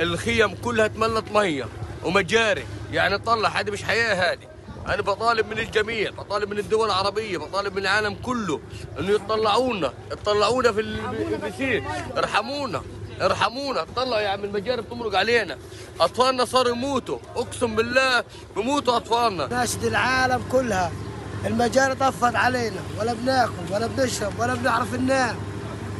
الخيم كلها تملت مية ومجاري. يعني طلع هذه مش حياة هذه. أنا بطالب من الجميع بطالب من الدول العربية بطالب من العالم كله إنه يطلعونا يطلعونا في ال- البسين ارحمونا ارحمونا. طلعوا يا عم المجاري بتمرق علينا. أطفالنا صاروا يموتوا. أقسم بالله بموتوا أطفالنا. ناشد العالم كلها. المجاري طفت علينا. ولا بناكل ولا بنشرب ولا بنعرف ننام.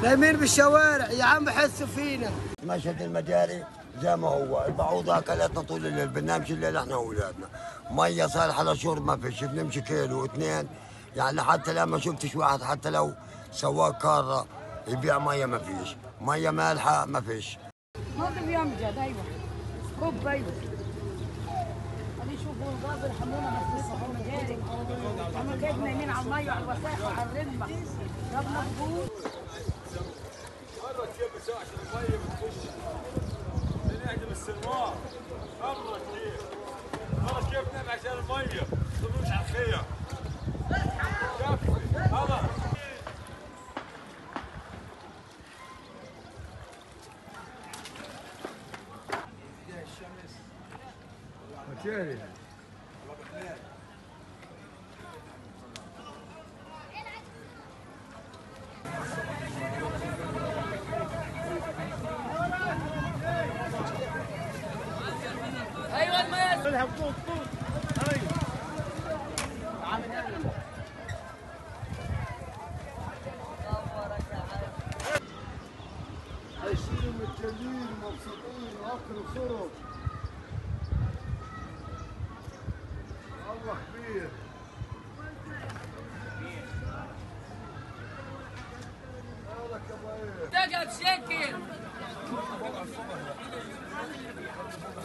نايمين بالشوارع. يا عم حسوا فينا. مشهد المجاري زي ما هو. البعوضة أكلتنا طول الليل بننامش الليل إحنا وأولادنا مية صالحة للشرب ما فيش. بنمشي كيلو واثنين. يعني حتى لو ما شفتش واحد حتى لو سواق كارة يبيع مية ما فيش. مية مالحة ما فيش. نظم يمجد أيوه. كب أيوه. هذه شوفوا الغاز يرحمونا بس لسه هم جاري هم كيف نايمين على الميه وعلى الوسائل وعلى الرمه طب مظبوط نهدم السنوار مرة كيف مرة كيف نام عشان المية. تموش على الخير هذا عايشين متجلين مبسوطين واكل وشرب الله كبير تقف شكل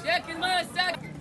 شكل ما يستقبل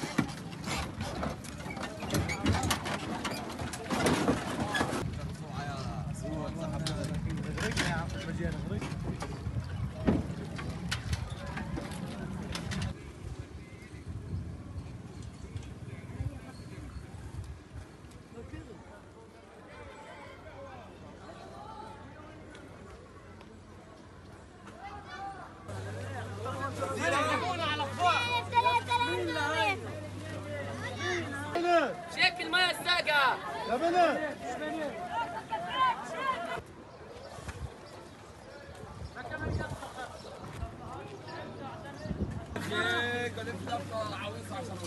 قلت لك عويصه عشان